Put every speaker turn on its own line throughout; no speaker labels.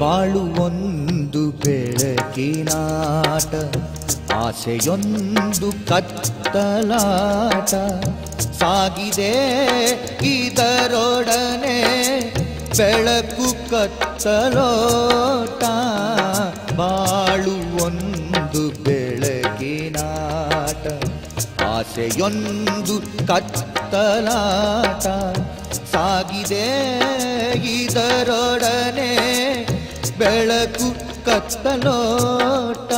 ಬಾಳು ಒಂದು ಬೆಳಕಿನಾಟ ಆಸೆಯೊಂದು ಕತ್ತಲಾಟ. ಸಾಗಿದೆ. ಇದರೊಡನೆ ಬೆಳಕು ಕತ್ತಲೋಟ ಬಾಳು ಒಂದು ಬೆಳಗಿನಾಟ ಆಸೆಯೊಂದು ಕತ್ತಲಾಟ. ಸಾಗಿದೆ. ಇದರೊಡನೆ ಬೆಳಕು ಕತ್ತಲೋಟ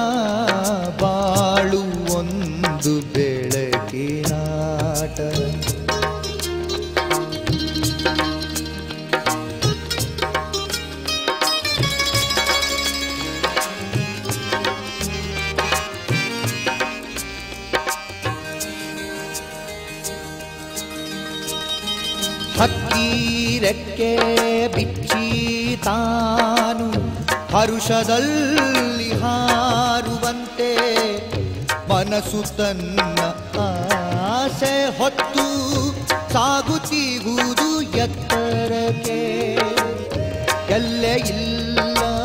ಹಕ್ಕೀರೆಕ್ಕೆ ಬಿಚ್ಚಿ ತಾನು ಹರುಷದಲ್ಲಿ ಹಾರುವಂತೆ ಮನಸ್ಸು ತನ್ನ ಆಸೆ ಹೊತ್ತು ಸಾಗುತ್ತಿಗುವುದು ಎತ್ತರಕ್ಕೆ. ಎಲ್ಲೆ ಇಲ್ಲ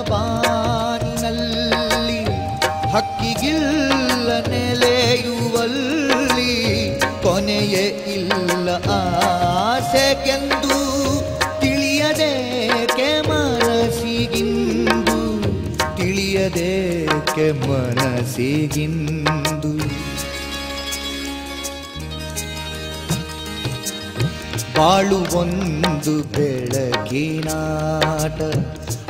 ಬಾನಿನಲ್ಲಿ, ಹಕ್ಕಿಗಿಲ್ಲ ನೆಲೆಯುವಲ್ಲಿ ಕೊನೆಯೇ ಇಲ್ಲ ಆಸೆಗೆಂದು ತಿಳಿಯದೇಕೆ ಮನಸ್ಸಿಗಿಂದು. ಬಾಳು ಒಂದು ಬೆಳಗಿನಾಟ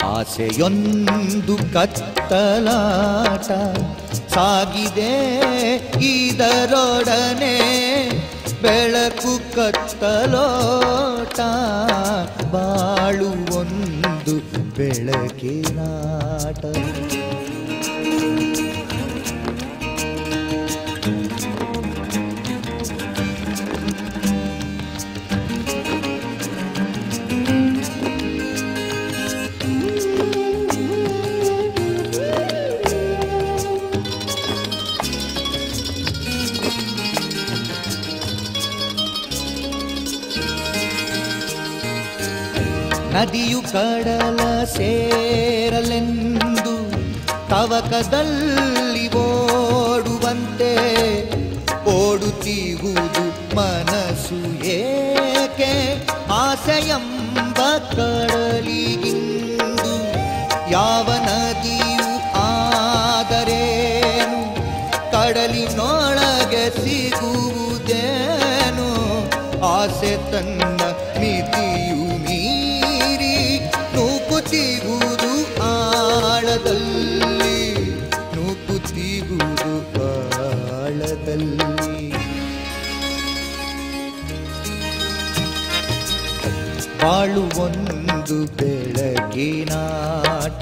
ಆಸೆಯೊಂದು ಕತ್ತಲಾಟ. ಸಾಗಿದೆ ಇದರೊಡನೆ ಬೆಳಕು ಕತ್ತಲೋಟ. ಬಾಳು ಒಂದು ಬೆಳಕಿನಾಟ ನದಿಯು ಕಡಲ ಸೇರಲೆಂದು ತವಕದಲ್ಲಿ ಓಡುವಂತೆ ಓಡುತ್ತೀವುದು ಮನಸ್ಸು ಏಕೆ? ಆಸೆಯಂಬ ಕಡಲಿಗಿಂದು ಯಾವ ನದಿಯು ಆದರೇನು? ಕಡಲಿನೊಳಗೆ ಸಿಗುವುದೇನು? ಆಸೆ ತನ್ನ ಬಾಳು ಒಂದು ಬೆಳಗಿನಾಟ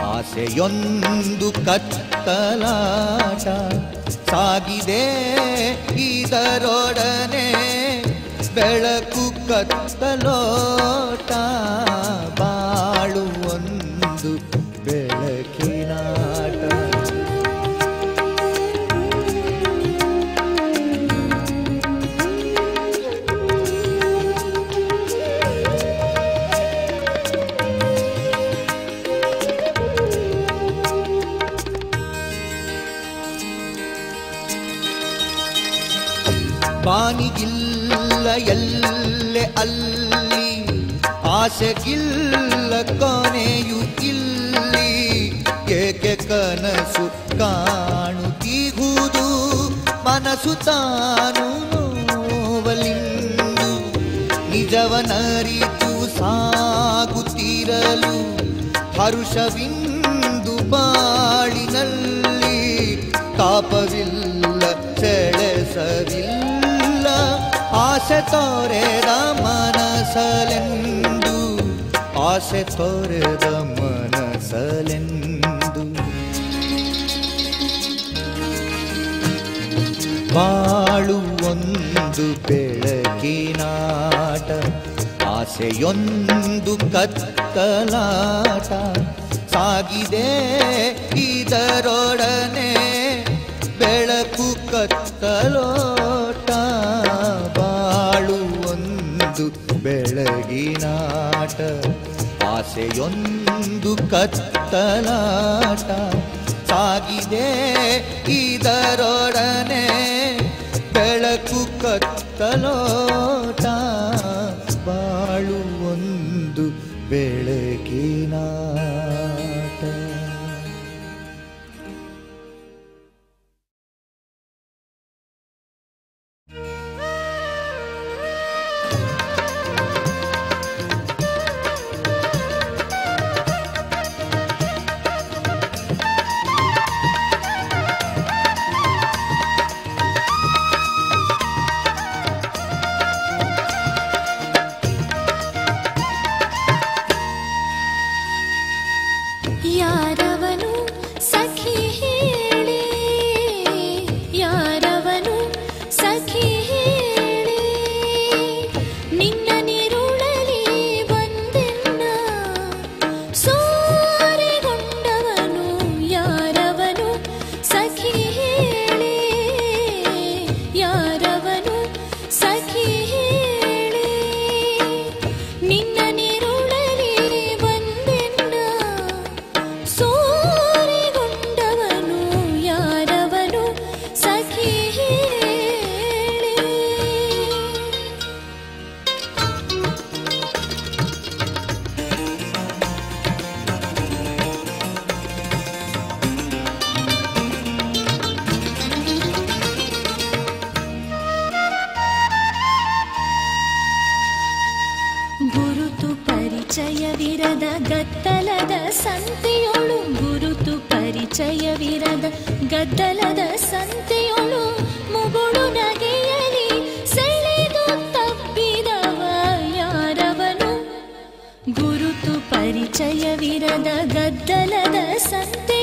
ಆಸೆಯೊಂದು ಕತ್ತಲಾಟ. ಸಾಗಿದೆ ಇದರೊಡನೆ ಬೆಳಕು ಕತ್ತಲೋಟ. ಬಾಳು ಆಸೆಗಿಲ್ಲ ಕೊನೆಯು ಇಲ್ಲಿ ಏಕೆ ಕನಸು ಕಾಣುತ್ತೀಗುವುದು ಮನಸ್ಸು ತಾನು ನೋವಲಿಂದು, ನಿಜವನರಿತು ಸಾಗುತ್ತಿರಲು, ಹರುಷವಿಂದು ಬಾಳಿನಲ್ಲಿ ಕಾಪವಿಲ್ಲ ಸೆಳೆಸವಿಲ್ಲ ಆಸೆ ತೋರೆದ ಮನಸಲೆಂದು ಆಸೆ ತೊರೆದ ಮನಸಲೆಂದು. ಬಾಳು ಒಂದು ಬೆಳಕಿನಾಟ ಆಸೆಯೊಂದು ಕತ್ತಲಾಟ. ಸಾಗಿದೆ ಇದರೊಡನೆ ಬೆಳಕು ಕತ್ತಲೋಟ. ಬಾಳು ಒಂದು ಬೆಳಗಿನಾಟ ಆಸೆಯೊಂದು ಕತ್ತಲಾಟ ಸಾಗಿದೆ ಇದರೊಡನೆ ಬೆಳಕು ಕತ್ತಲೋಟ ಬಾಳು. ಒಂದು ಬೆಳಕಿನಾಟ
ಪರಿಚಯವಿರದ ಗದ್ದಲದ ಸಂತೆಯೊಳು ಮುಗುಳು ನಗೆಯಲಿ ಸೆಳೆದು ತಪ್ಪಿದವ ಯಾರವನು? ಗುರುತು ಪರಿಚಯವಿರದ ಗದ್ದಲದ ಸಂತೆಯೊಳು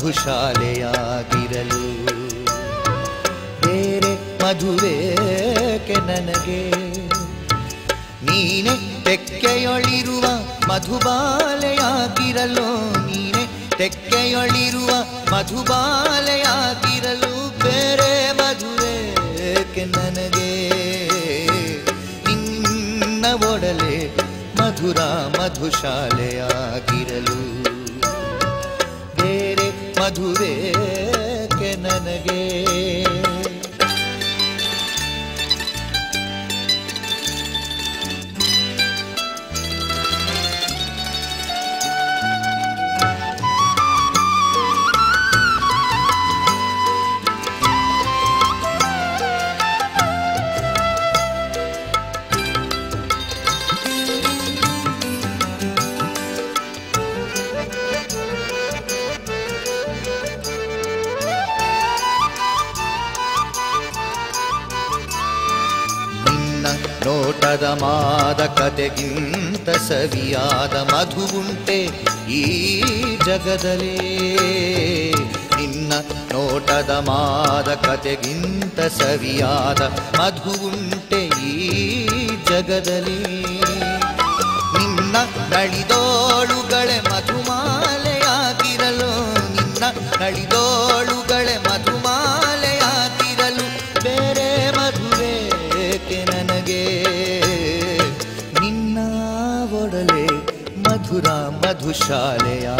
ಮಧುಶಾಲೆಯಾಗಿರಲು ಬೇರೆ ಮಧುವೇಕೆ ನನಗೆ? ನೀನೆ ತೆಕ್ಕೆಯೊಳಿರುವ ಮಧುಬಾಲೆಯಾಗಿರಲು. ನೀನೆ ತೆಕ್ಕೆಯೊಳಿರುವ ಮಧುಬಾಲೆಯಾಗಿರಲು ಬೇರೆ ಮಧುವೇಕೆ ನನಗೆ? ನಿನ್ನ ಒಡಲೆ ಮಧುರ ಮಧುಶಾಲೆಯಾಗಿರಲು. ಮಧುವೇಕೆ ನನಗೆ ನೋಟದ ಮಾದಕತೆಗಿಂತ ಸವಿಯಾದ ಮಧುವುಂಟೆ ಈ ಜಗದಲೇ. ನಿನ್ನ ನೋಟದ ಮಾದಕತೆಗಿಂತ ಸವಿಯಾದ ಮಧುವುಂಟೆ ಈ ಜಗದಲೇ. ನಿನ್ನ ನಳಿದೋಳುಗಳೇ ಮಧುಮಾಲೆಯಾಗಿರಲು ನಿನ್ನ ನಳಿದೋಳುಗಳೇ ಮಧುಶಾಲೆಯಾಗಿರಲು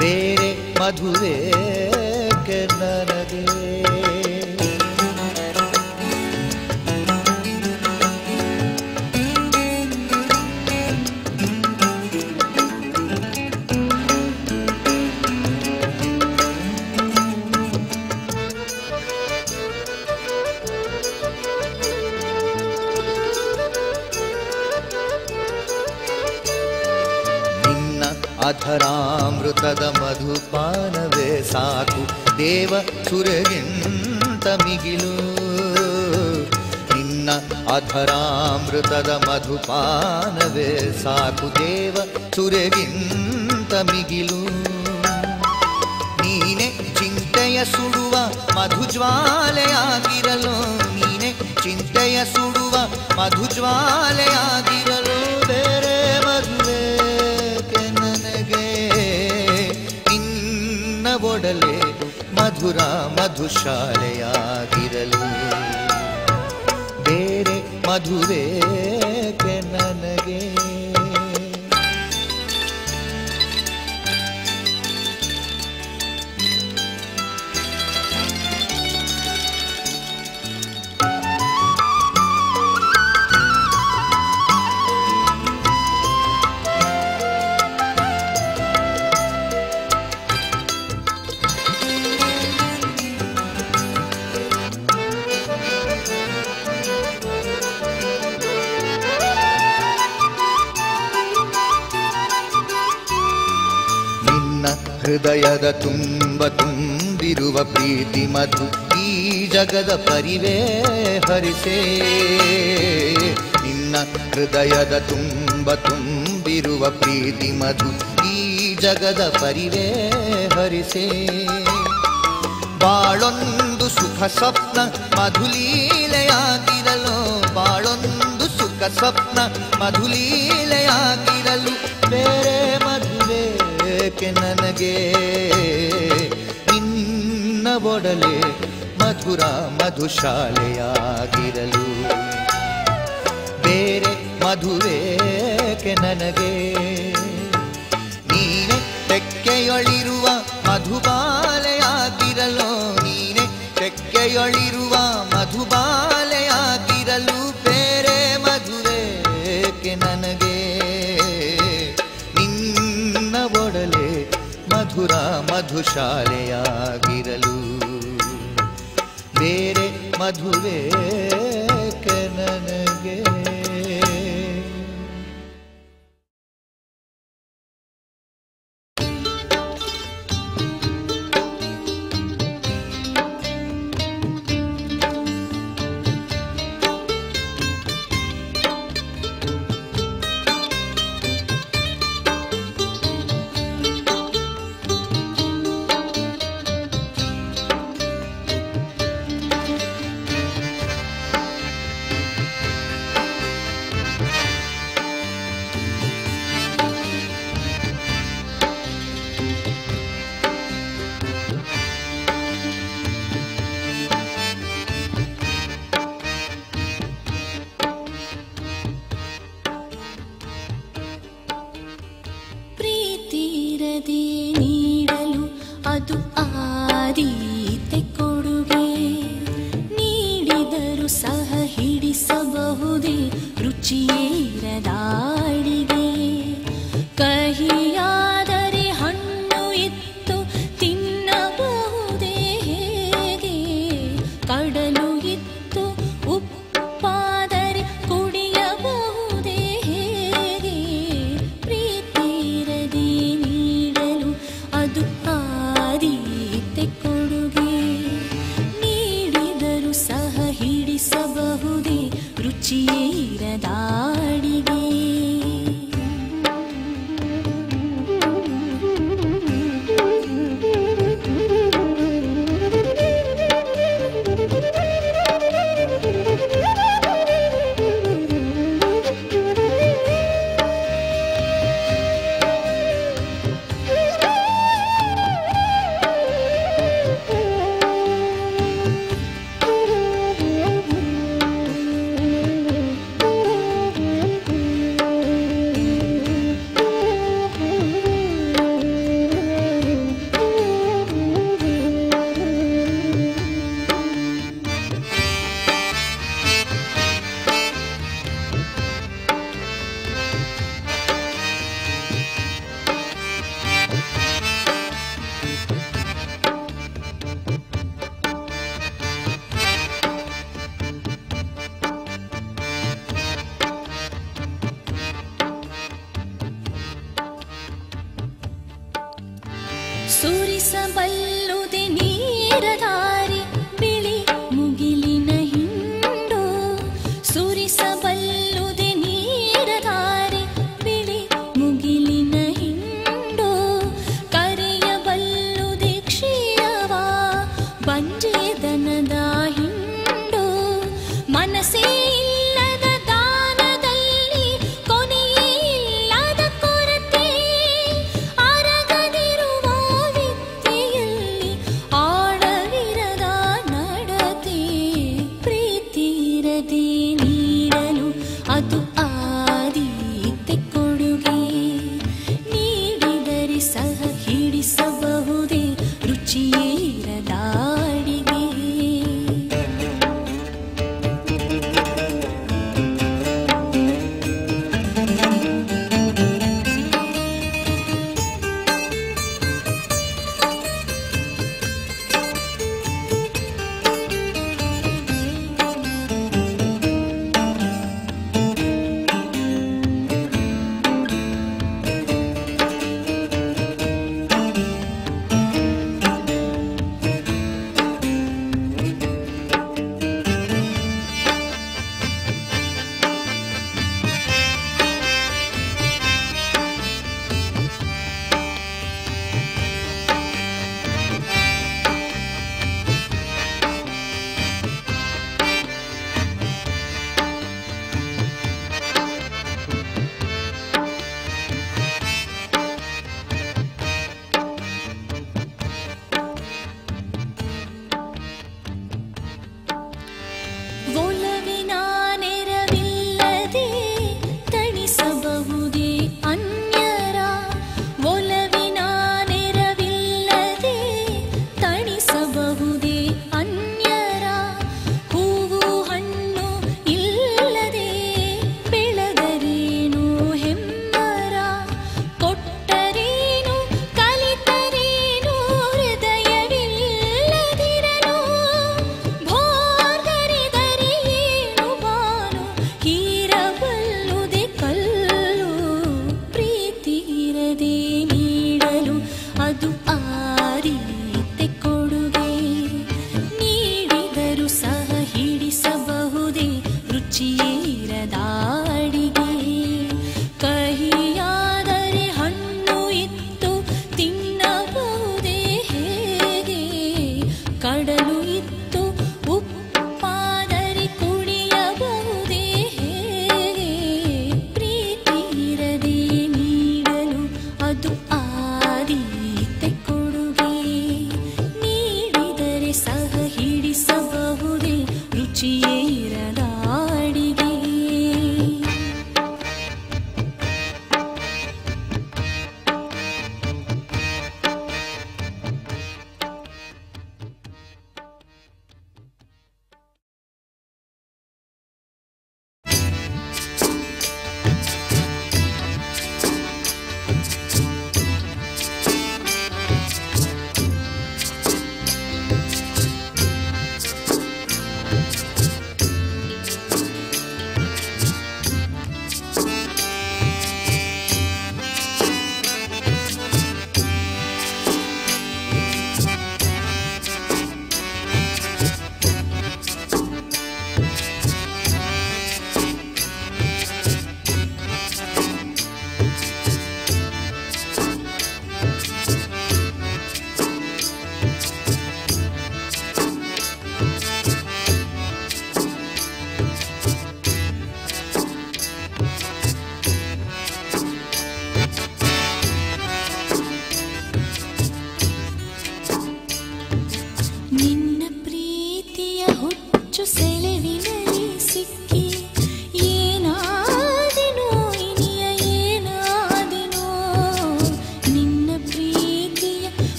ಬೇರೆ ಮಧುವೇಕೆ ನನಗೆ ಅಧರಾಮೃತದ ಮಧುಪಾನವೇ ಸಾಕು. ದೇವ ಸುರಗಿಂತ ಮಿಗಿಲು. ನಿನ್ನ ಅಧರಾಮೃತದ ಮಧುಪಾನವೇ ಸಾಕು. ದೇವ ಸುರಗಿಂತ ಮಿಗಿಲು. ನೀನೆ ಚಿಂತೆಯ ಸುಡುವ ಮಧುಜ್ವಾಲೆಯಾಗಿರಲು. ನೀನೆ ಚಿಂತೆಯ ಸುಡುವ ಮಧುಜ್ವಾಲೆಯಾಗಿರಲು ಬೇರೆ ಮಧುರ ಮಧುಶಾಲೆಯಾಗಿರಲು. ಬೇರೆ ಮಧುರೇಕೆ ನನಗೆ? ಹೃದಯದ ತುಂಬ ತುಂಬಿರುವ ಪ್ರೀತಿ ಮಧು ಈ ಜಗದ ಪರಿವೇ ಹರಿಸೇ. ನಿನ್ನ ಹೃದಯದ ತುಂಬ ತುಂಬಿರುವ ಪ್ರೀತಿ ಮಧು ಈ ಜಗದ ಪರಿವೇ ಹರಿಸೇ. ಬಾಳೊಂದು ಸುಖ ಸ್ವಪ್ನ ಮಧುಲೀಲೆಯಾಗಿರಲು, ಬಾಳೊಂದು ಸುಖ ಸ್ವಪ್ನ ಮಧುಲೀಲೆಯಾಗಿರಲು ಬೇರೆ ಮದುವೆಗೆ ನನಗೆ? ನಿನ್ನ ಒಡಲೆ ಮಧುರ ಮಧುಶಾಲೆಯಾಗಿರಲು ಬೇರೆ ಮಧುವೇಕೆ ನನಗೆ? ನೀನೆ ತೆಕ್ಕೆಯೊಳಿರುವ ಮಧುಬಾಲೆಯಾಗಿರಲು ನೀನೆ ತೆಕ್ಕೆಯೊಳಿರುವ ಮಧುಬಾಲೆಯಾಗಿರಲು ಮಧುರ ಮಧುಶಾಲೆಯಾಗಿರಲು. ಬೇರೆ ಮಧುವೇಕೆ ನನಗೆ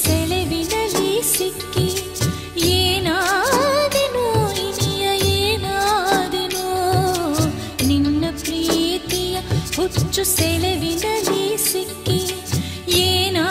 ಸೆಳೆವಿನಲ್ಲಿ ಸಿಕ್ಕಿ ಏನಾದೆನೋ ಇನಿಯ ಏನಾದೆನೋ ನಿನ್ನ ಪ್ರೀತಿಯ ಹುಚ್ಚು ಸೆಳೆವಿನಲ್ಲಿ ಸಿಕ್ಕಿ
ಏನಾ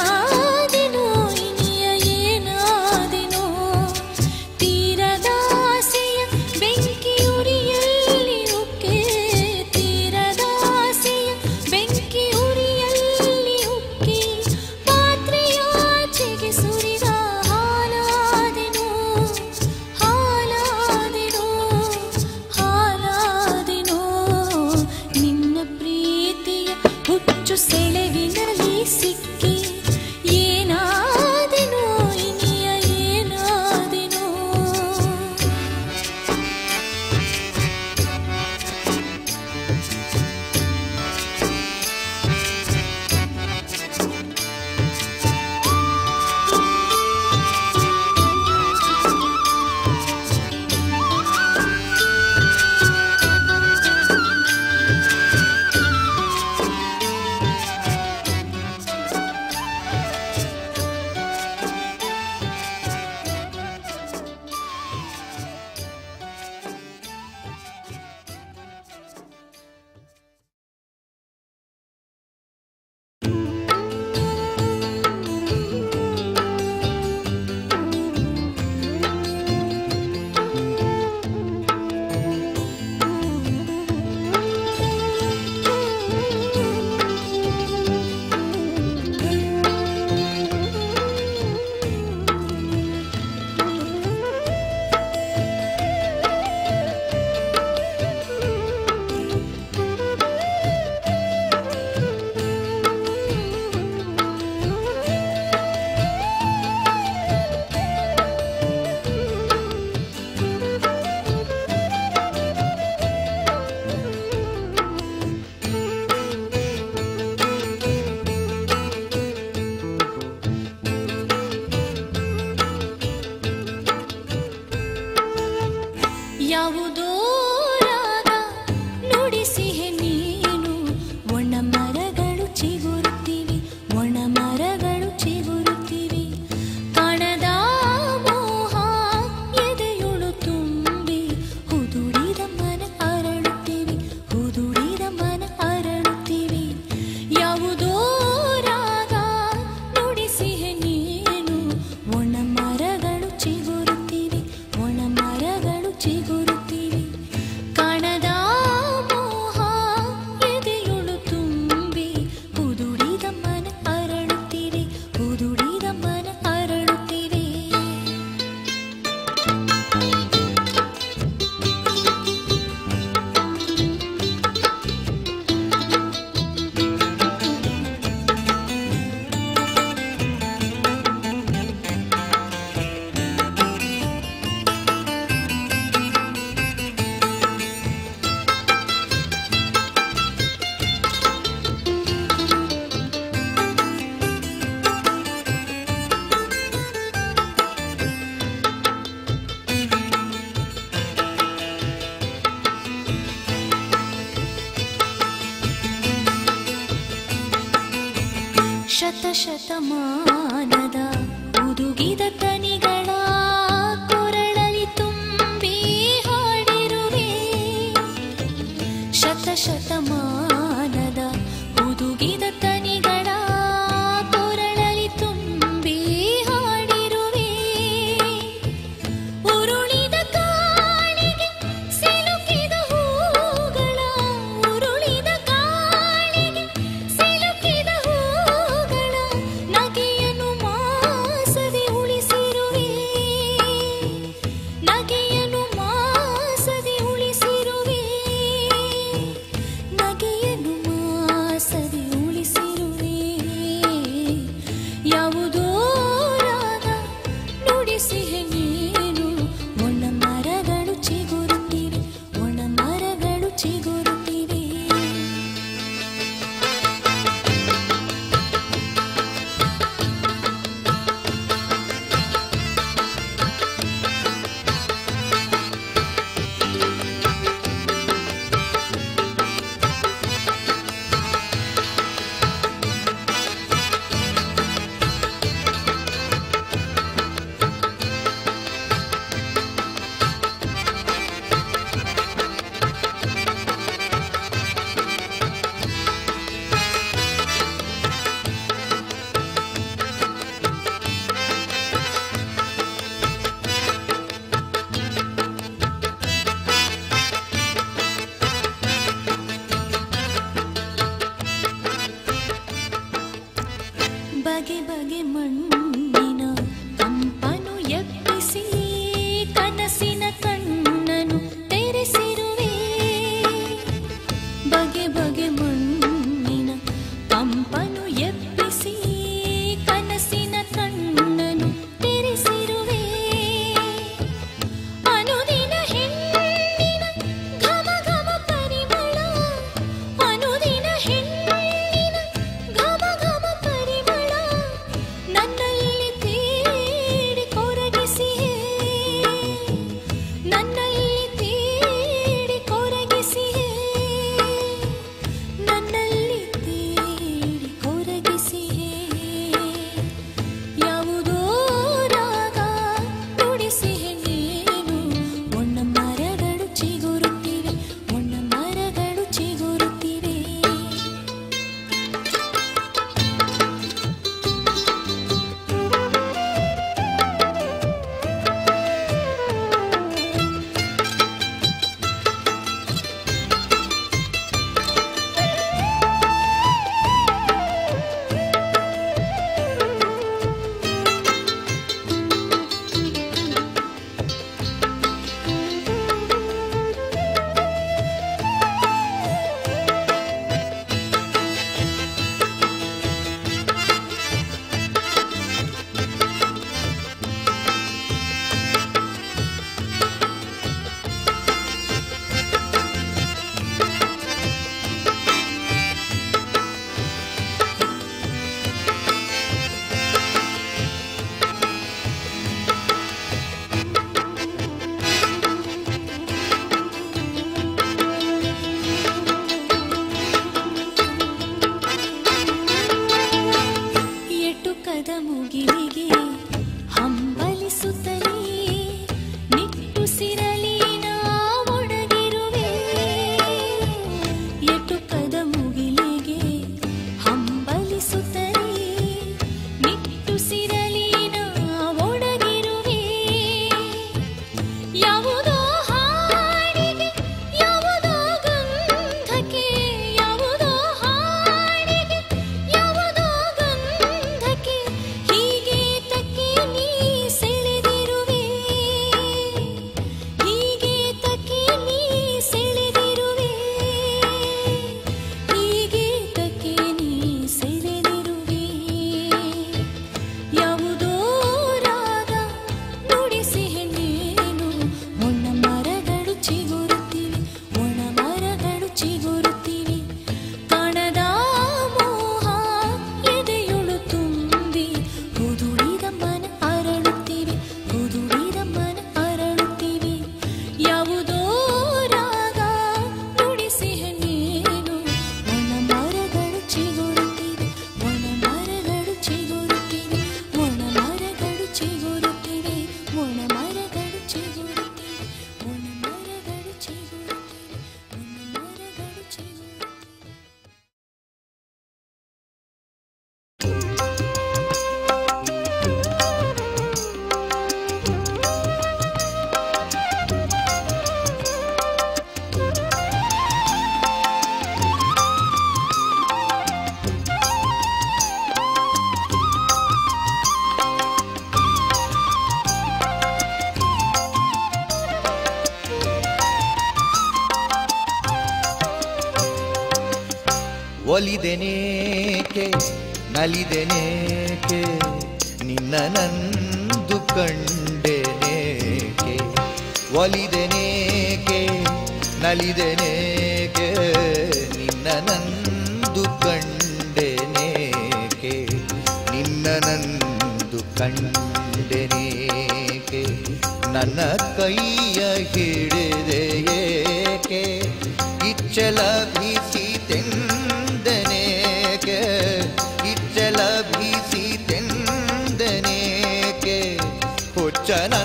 కలిదెనే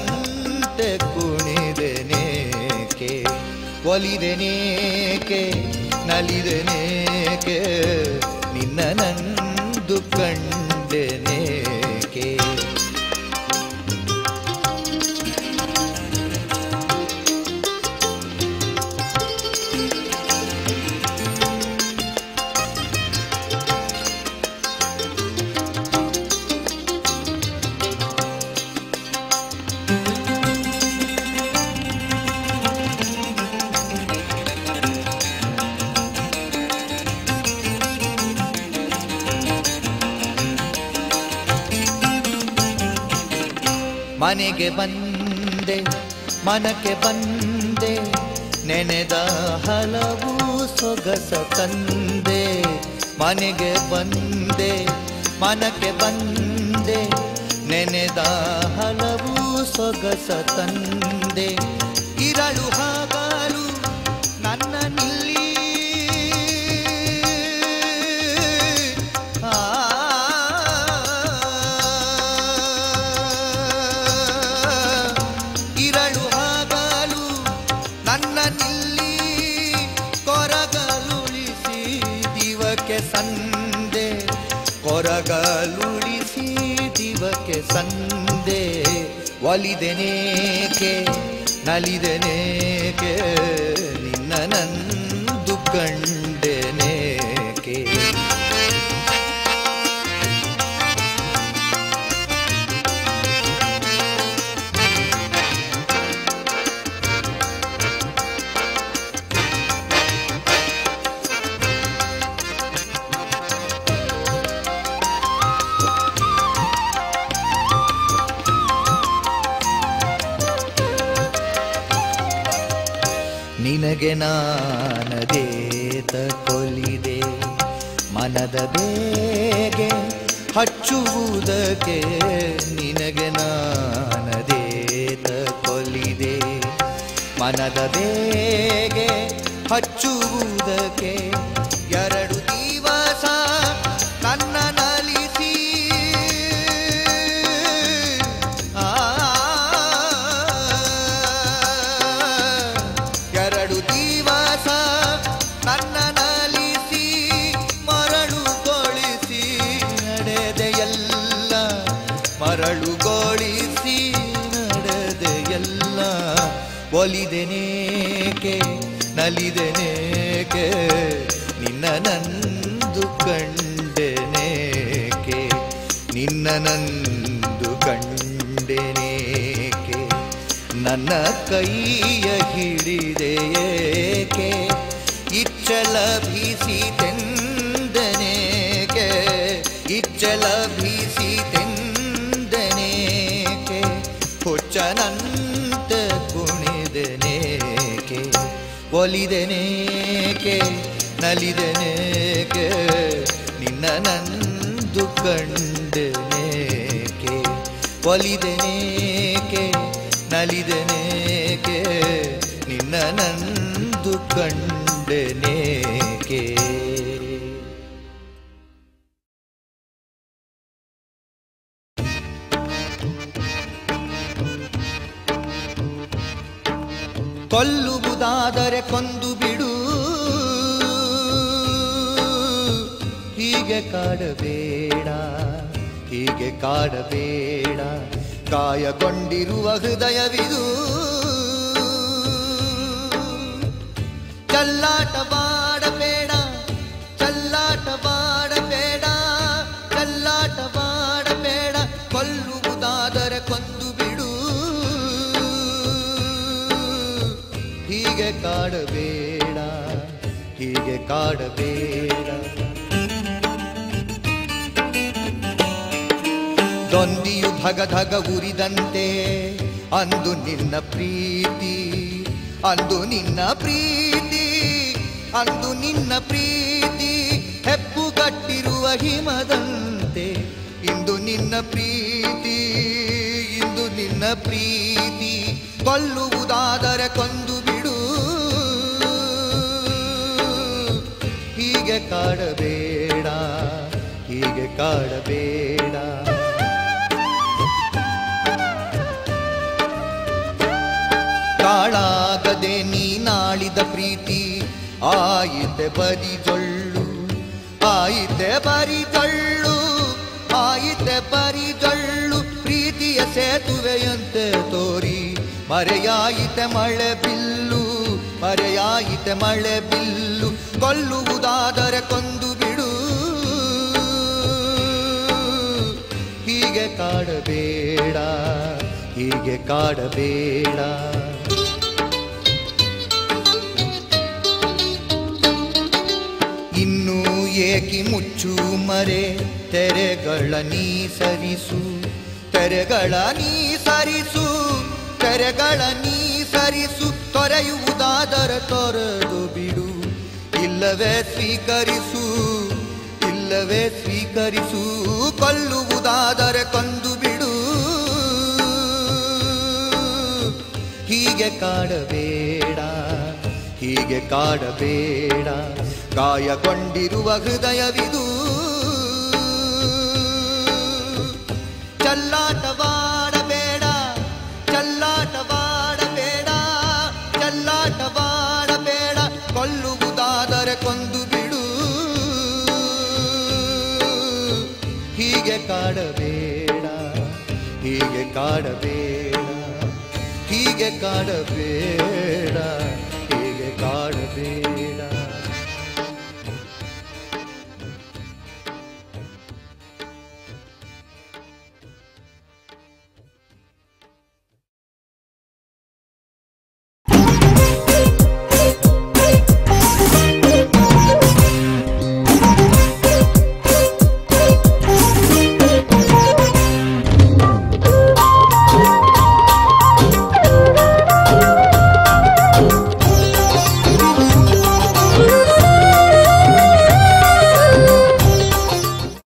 ಹುಚ್ಚನಂತೆ ಕುಣಿದೆನೇಕೆ ಒಲಿದೆನೇಕೆ ನಲಿದೆನೇಕೆ ನಿನ್ನ ನಂದು ಕಂಡೆನೇಕೆ ಮನೆಗೆ ಬಂದೆ, ಮನಕ್ಕೆ ಬಂದೆ, ನೆನೆದ ಹಲವು ಸೊಗಸ ತಂದೆ. ಮನೆಗೆ ಬಂದೆ, ಮನಕ್ಕೆ ಬಂದೆ, ನೆನೆದ ಹಲವು ಸೊಗಸ ತಂದೆ. ದಿವಕ್ಕೆ ಸಂದೆ ಒಲಿದೆನೇಕೆ ನಲಿದೆನೇಕೆ ನಿನ್ನ ನಂದು ಕಂಡೆನೇಕೆ ನಿನಗೆ ನಾನದೇತ ಕೊಲಿದೆ ಮನದ ಬೇಗೆ ಹಚ್ಚುವುದಕ್ಕೆ ನಿನಗೆ ನಾನದೇತ ಕೊಲಿದೆ ಮನದ ಬೇಗೆ ಹಚ್ಚುವುದಕ್ಕೆ ಒಲಿದೆನೇಕೆ, ನಲಿದೆನೇಕೆ, ನಿನ್ನ ನಂದು ಕಂಡೆನೇಕೆ, ನಿನ್ನ ನಂದು ಕಂಡೆನೇಕೆ, ನನ್ನ ಕೈಯ ಹಿಡಿದೆಯೇಕೆ ಇಚ್ಚಲ ಭೀಸಿತೆಂದನೇಕೆ ಇಚ್ಚಲ ಭೀಸಿತೆಂದನೇಕೆ ಒಲಿದನೇಕೆ ನಲಿದನೇಕೆ ನಿನ್ನ ನಂದು ಕಂಡನೇಕೆ ಒಲಿದನೇಕೆ ನಲಿದನೇಕೆ ನಿನ್ನ ನಂದು ಕಂಡನೇಕೆ ಕಾಡಬೇಡ. ಕಾಯಗೊಂಡಿರುವ ಹೃದಯವಿದು. ಚಲ್ಲಾಟವಾಡಬೇಡ ಚಲ್ಲಾಟವಾಡಬೇಡ ಚಲ್ಲಾಟವಾಡಬೇಡ ಕೊಲ್ಲುವುದಾದರೆ ಕೊಂದು ಬಿಡು. ಹೀಗೆ ಕಾಡಬೇಡ. ಹೀಗೆ ಕಾಡಬೇಡ. ದೊಂದಿಯು ಧಗ ಧಗ ಉರಿದಂತೆ. ಅಂದು ನಿನ್ನ ಪ್ರೀತಿ, ಅಂದು ನಿನ್ನ ಪ್ರೀತಿ, ಅಂದು ನಿನ್ನ ಪ್ರೀತಿ. ಹೆಪ್ಪುಗಟ್ಟಿರುವ ಹಿಮದಂತೆ. ಇಂದು ನಿನ್ನ ಪ್ರೀತಿ, ಇಂದು ನಿನ್ನ ಪ್ರೀತಿ. ಕೊಲ್ಲುವುದಾದರೆ ಕೊಂದು ಬಿಡು. ಹೀಗೆ ಕಾಡಬೇಡ ಹೀಗೆ ಕಾಡಬೇಡ. ಕಾಳಾಗದೆ ನೀನಾಳಿದ ಪ್ರೀತಿ. ಆಯಿತೆ ಬರಿ ಜೊಳ್ಳು ಆಯಿತೆ ಬರಿ ಜೊಳ್ಳು ಆಯಿತೆ ಬರಿ ಜೊಳ್ಳು ಪ್ರೀತಿಯ ಸೇತುವೆಯಂತೆ ತೋರಿ, ಮರೆಯಾಯಿತೆ ಮಳೆ ಬಿಲ್ಲು, ಮರೆಯಾಯಿತೆ ಮಳೆ ಬಿಲ್ಲು. ಕೊಲ್ಲುವುದಾದರೆ ಕೊಂದು ಬಿಡು. ಹೀಗೆ ಕಾಡಬೇಡ ಹೀಗೆ ಕಾಡಬೇಡ. ಏಕಿ ಮುಚ್ಚು ಮರೆ, ತೆರೆಗಳ ನೀ ಸರಿಸು ತೆರೆಗಳ ನೀ ಸರಿಸು ತೆರೆಗಳ ನೀ ಸರಿಸು ತೊರೆಯುವುದಾದರ ತೊರೆದು ಬಿಡು, ಇಲ್ಲವೇ ಸ್ವೀಕರಿಸು ಇಲ್ಲವೇ ಸ್ವೀಕರಿಸು. ಕೊಲ್ಲುವುದಾದರೆ ಕೊಂದು ಬಿಡು. ಹೀಗೆ ಕಾಡಬೇಡ ಹೀಗೆ ಕಾಡಬೇಡ. ಗಾಯಗೊಂಡಿರುವ ಹೃದಯವಿದು. ಚಲ್ಲಾಟವಾಡಬೇಡ ಚಲ್ಲಾಟವಾಡಬೇಡ ಚಲ್ಲಾಟವಾಡಬೇಡ ಕೊಲ್ಲುವುದಾದರೆ ಕೊಂದು ಬಿಡು. ಹೀಗೆ ಕಾಡಬೇಡ ಹೀಗೆ ಕಾಡಬೇಡ ಹೀಗೆ ಕಾಡಬೇಡ ಹೀಗೆ ಕಾಡಬೇಡ.